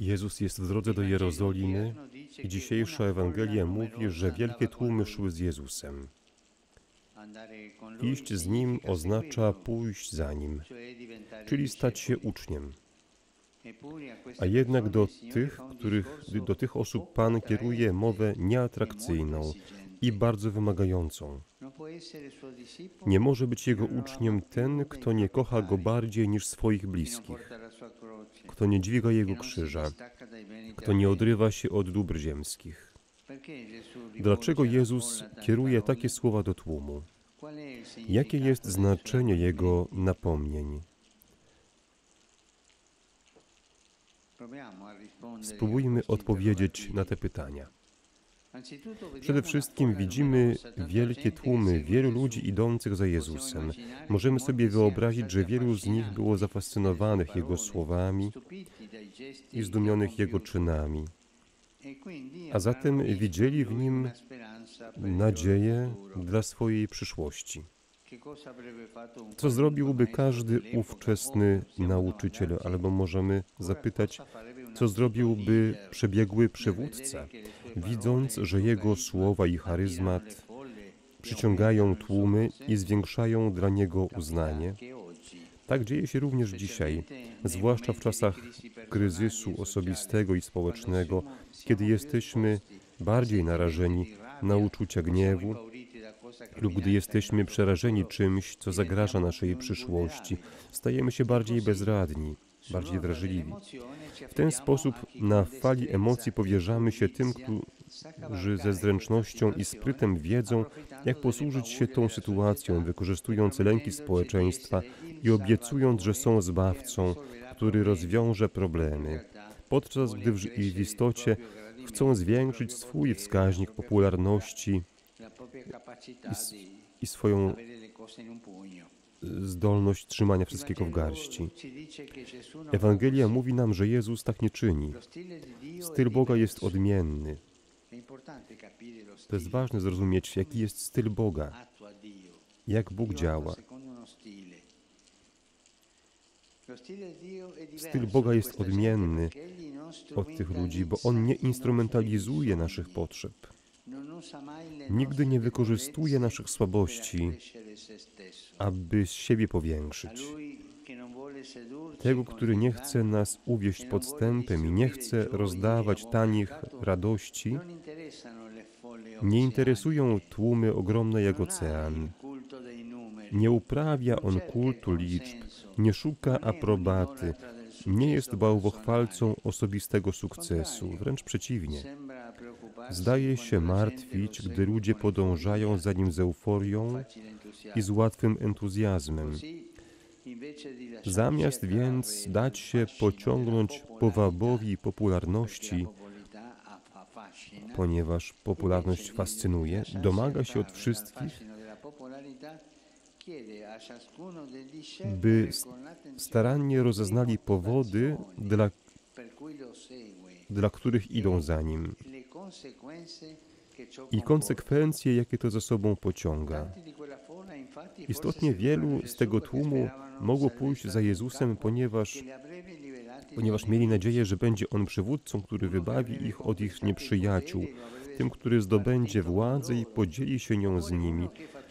Jezus jest w drodze do Jerozolimy i dzisiejsza Ewangelia mówi, że wielkie tłumy szły z Jezusem. Iść z Nim oznacza pójść za Nim, czyli stać się uczniem. A jednak do tych, których, do tych osób Pan kieruje mowę nieatrakcyjną i bardzo wymagającą. Nie może być Jego uczniem ten, kto nie kocha Go bardziej niż swoich bliskich, kto nie dźwiga Jego krzyża, kto nie odrywa się od dóbr ziemskich. Dlaczego Jezus kieruje takie słowa do tłumu? Jakie jest znaczenie Jego napomnień? Spróbujmy odpowiedzieć na te pytania. Przede wszystkim widzimy wielkie tłumy wielu ludzi idących za Jezusem. Możemy sobie wyobrazić, że wielu z nich było zafascynowanych Jego słowami i zdumionych Jego czynami, a zatem widzieli w Nim nadzieję dla swojej przyszłości. Co zrobiłby każdy ówczesny nauczyciel, albo możemy zapytać, co zrobiłby przebiegły przywódca, widząc, że jego słowa i charyzmat przyciągają tłumy i zwiększają dla niego uznanie? Tak dzieje się również dzisiaj, zwłaszcza w czasach kryzysu osobistego i społecznego, kiedy jesteśmy bardziej narażeni na uczucia gniewu, lub gdy jesteśmy przerażeni czymś, co zagraża naszej przyszłości, stajemy się bardziej bezradni, bardziej wrażliwi. W ten sposób na fali emocji powierzamy się tym, którzy ze zręcznością i sprytem wiedzą, jak posłużyć się tą sytuacją, wykorzystując lęki społeczeństwa i obiecując, że są zbawcą, który rozwiąże problemy, podczas gdy w, istocie chcą zwiększyć swój wskaźnik popularności i, i swoją zdolność trzymania wszystkiego w garści. Ewangelia mówi nam, że Jezus tak nie czyni. Styl Boga jest odmienny. To jest ważne zrozumieć, jaki jest styl Boga, jak Bóg działa. Styl Boga jest odmienny od tych ludzi, bo On nie instrumentalizuje naszych potrzeb. Nigdy nie wykorzystuje naszych słabości, aby siebie powiększyć. Tego, który nie chce nas uwieść podstępem i nie chce rozdawać tanich radości, nie interesują tłumy ogromne jak ocean. Nie uprawia on kultu liczb, nie szuka aprobaty, nie jest bałwochwalcą osobistego sukcesu, wręcz przeciwnie. Zdaje się martwić, gdy ludzie podążają za nim z euforią i z łatwym entuzjazmem. Zamiast więc dać się pociągnąć powabowi popularności, ponieważ popularność fascynuje, domaga się od wszystkich, by starannie rozeznali powody, dla, dla których idą za nim i konsekwencje, jakie to za sobą pociąga. Istotnie wielu z tego tłumu mogło pójść za Jezusem, ponieważ, ponieważ mieli nadzieję, że będzie On przywódcą, który wybawi ich od ich nieprzyjaciół, tym, który zdobędzie władzę i podzieli się nią z nimi,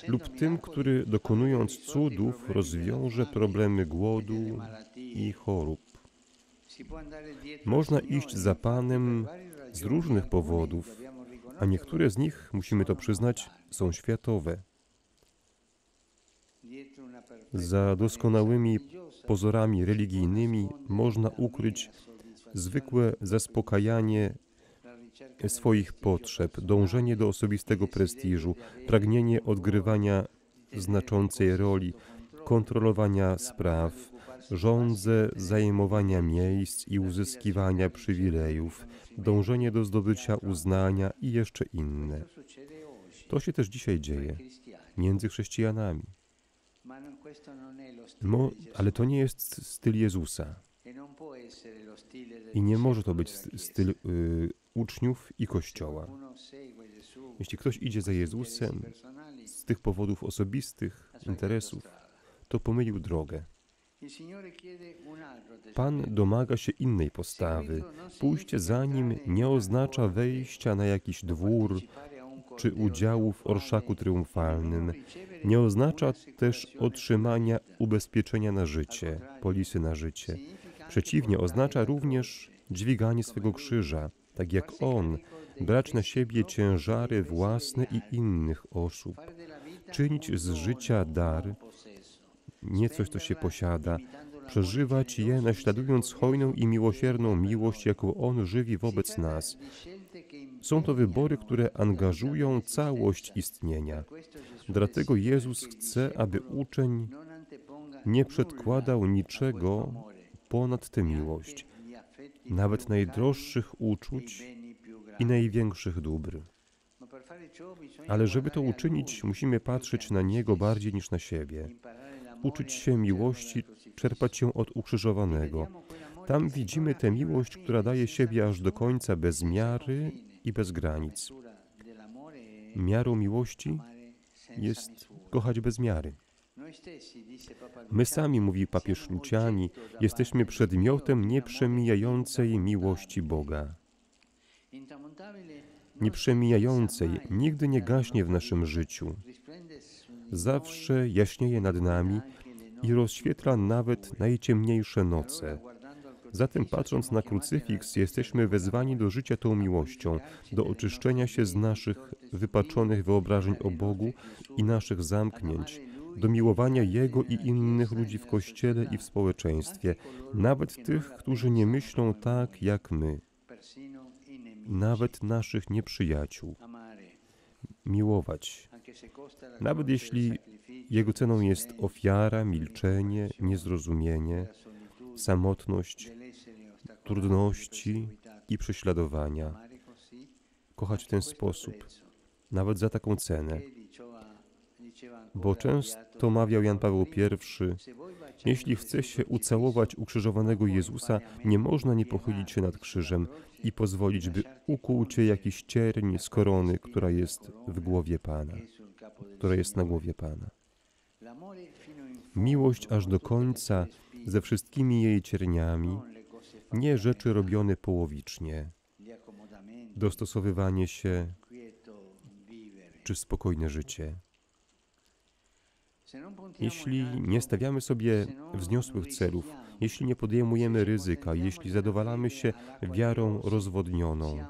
lub tym, który dokonując cudów rozwiąże problemy głodu i chorób. Można iść za Panem z różnych powodów, a niektóre z nich, musimy to przyznać, są światowe. Za doskonałymi pozorami religijnymi można ukryć zwykłe zaspokajanie swoich potrzeb, dążenie do osobistego prestiżu, pragnienie odgrywania znaczącej roli, kontrolowania spraw, żądze zajmowania miejsc i uzyskiwania przywilejów, dążenie do zdobycia uznania i jeszcze inne. To się też dzisiaj dzieje między chrześcijanami. Mo, ale to nie jest styl Jezusa. I nie może to być styl y, uczniów i Kościoła. Jeśli ktoś idzie za Jezusem z tych powodów osobistych, interesów, to pomylił drogę. Pan domaga się innej postawy. Pójście za nim nie oznacza wejścia na jakiś dwór czy udziału w orszaku triumfalnym. Nie oznacza też otrzymania ubezpieczenia na życie, polisy na życie. Przeciwnie, oznacza również dźwiganie swego krzyża, tak jak On, brać na siebie ciężary własne i innych osób, czynić z życia dar, nie coś, co się posiada, przeżywać je, naśladując hojną i miłosierną miłość, jaką On żywi wobec nas. Są to wybory, które angażują całość istnienia. Dlatego Jezus chce, aby uczeń nie przedkładał niczego ponad tę miłość, nawet najdroższych uczuć i największych dóbr. Ale żeby to uczynić, musimy patrzeć na Niego bardziej niż na siebie, uczyć się miłości, czerpać ją od ukrzyżowanego. Tam widzimy tę miłość, która daje siebie aż do końca bez miary i bez granic. Miarą miłości jest kochać bez miary. My sami, mówi papież Luciani, jesteśmy przedmiotem nieprzemijającej miłości Boga. Nieprzemijającej, nigdy nie gaśnie w naszym życiu. Zawsze jaśnieje nad nami i rozświetla nawet najciemniejsze noce. Zatem patrząc na krucyfiks, jesteśmy wezwani do życia tą miłością, do oczyszczenia się z naszych wypaczonych wyobrażeń o Bogu i naszych zamknięć, do miłowania Jego i innych ludzi w Kościele i w społeczeństwie, nawet tych, którzy nie myślą tak jak my, nawet naszych nieprzyjaciół. Miłować, nawet jeśli jego ceną jest ofiara, milczenie, niezrozumienie, samotność, trudności i prześladowania. Kochać w ten sposób, nawet za taką cenę. Bo często mawiał Jan Paweł I, jeśli chce się ucałować ukrzyżowanego Jezusa, nie można nie pochylić się nad krzyżem i pozwolić, by ukuł cię jakiś cierń z korony, która jest w głowie Pana, która jest na głowie Pana. Miłość aż do końca, ze wszystkimi jej cierniami, nie rzeczy robione połowicznie, dostosowywanie się czy spokojne życie. Jeśli nie stawiamy sobie wzniosłych celów, jeśli nie podejmujemy ryzyka, jeśli zadowalamy się wiarą rozwodnioną,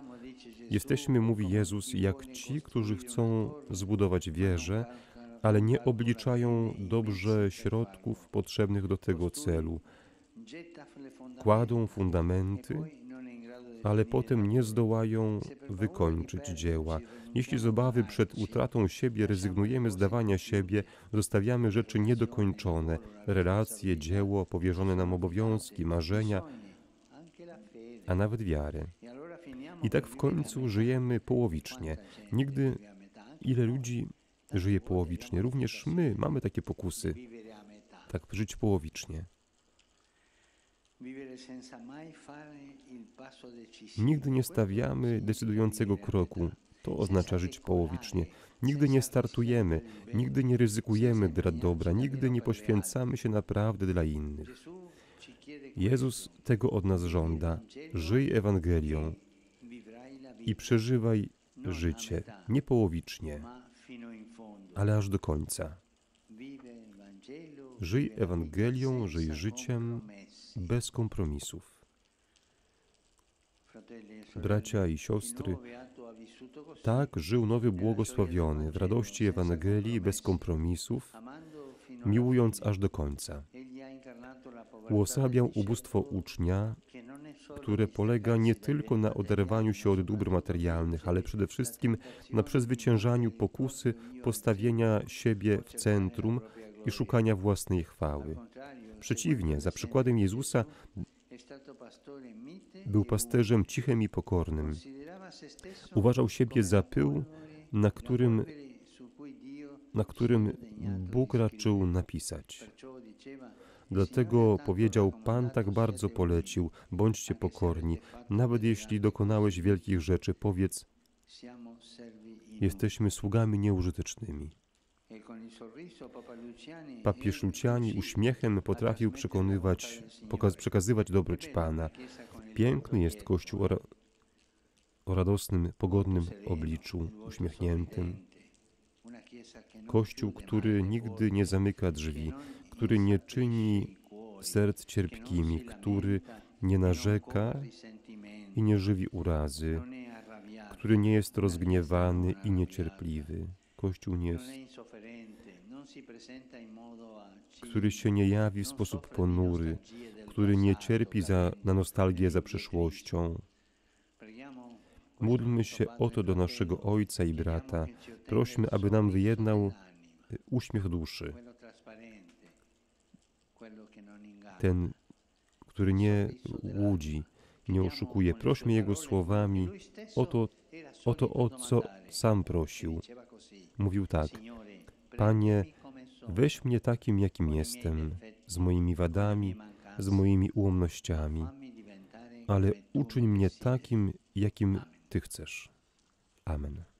jesteśmy, mówi Jezus, jak ci, którzy chcą zbudować wieżę, ale nie obliczają dobrze środków potrzebnych do tego celu. Kładą fundamenty, ale potem nie zdołają wykończyć dzieła. Jeśli z obawy przed utratą siebie rezygnujemy z dawania siebie, zostawiamy rzeczy niedokończone, relacje, dzieło, powierzone nam obowiązki, marzenia, a nawet wiarę. I tak w końcu żyjemy połowicznie. Nigdy ile ludzi żyje połowicznie. Również my mamy takie pokusy. Tak żyć połowicznie. Nigdy nie stawiamy decydującego kroku. To oznacza żyć połowicznie. Nigdy nie startujemy, nigdy nie ryzykujemy dla dobra, nigdy nie poświęcamy się naprawdę dla innych. Jezus tego od nas żąda. Żyj Ewangelią i przeżywaj życie, nie połowicznie, ale aż do końca. Żyj Ewangelią, żyj życiem bez kompromisów. Bracia i siostry, tak żył nowy błogosławiony w radości Ewangelii bez kompromisów, miłując aż do końca. Uosabiał ubóstwo ucznia, które polega nie tylko na oderwaniu się od dóbr materialnych, ale przede wszystkim na przezwyciężaniu pokusy postawienia siebie w centrum i szukania własnej chwały. Przeciwnie, za przykładem Jezusa był pasterzem cichym i pokornym. Uważał siebie za pył, na którym, na którym Bóg raczył napisać. Dlatego powiedział: Pan tak bardzo polecił, bądźcie pokorni, nawet jeśli dokonałeś wielkich rzeczy, powiedz: Jesteśmy sługami nieużytecznymi. Papież Luciani uśmiechem potrafił przekonywać, przekazywać dobroć Pana. Piękny jest Kościół o, o radosnym, pogodnym obliczu, uśmiechniętym. Kościół, który nigdy nie zamyka drzwi, który nie czyni serc cierpkimi, który nie narzeka i nie żywi urazy, który nie jest rozgniewany i niecierpliwy. Kościół nie jest, który się nie jawi w sposób ponury, który nie cierpi za, na nostalgię za przeszłością. Módlmy się o to do naszego Ojca i brata. Prośmy, aby nam wyjednał uśmiech duszy. Ten, który nie łudzi, nie oszukuje. Prośmy Jego słowami o to, o to, o co sam prosił. Mówił tak: Panie, weź mnie takim, jakim jestem, z moimi wadami, z moimi ułomnościami, ale uczyń mnie takim, jakim Ty chcesz. Amen.